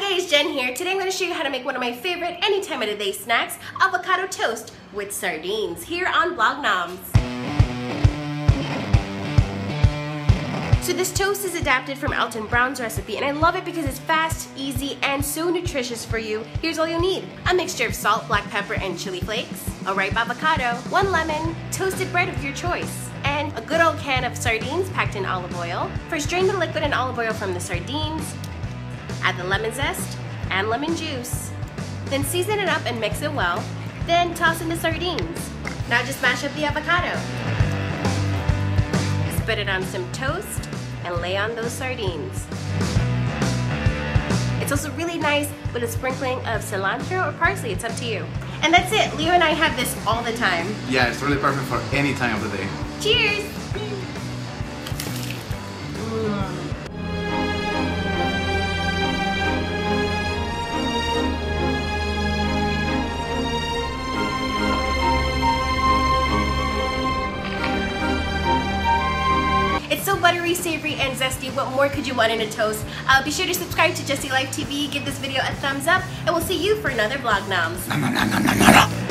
guys, Jen here. Today I'm going to show you how to make one of my favorite any time of the day snacks, avocado toast with sardines here on Vlog Noms. So this toast is adapted from Alton Brown's recipe and I love it because it's fast, easy, and so nutritious for you. Here's all you'll need. A mixture of salt, black pepper, and chili flakes, a ripe avocado, one lemon, toasted bread of your choice, and a good old can of sardines packed in olive oil. First drain the liquid and olive oil from the sardines, Add the lemon zest and lemon juice. Then season it up and mix it well. Then toss in the sardines. Now just mash up the avocado. Spread it on some toast and lay on those sardines. It's also really nice with a sprinkling of cilantro or parsley, it's up to you. And that's it, Leo and I have this all the time. Yeah, it's really perfect for any time of the day. Cheers! So buttery, savory, and zesty. What more could you want in a toast? Uh, be sure to subscribe to Just Eat Life TV, give this video a thumbs up, and we'll see you for another Vlog Noms.